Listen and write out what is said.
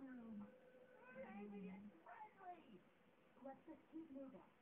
room. Baby, it's friendly! Let's just keep moving.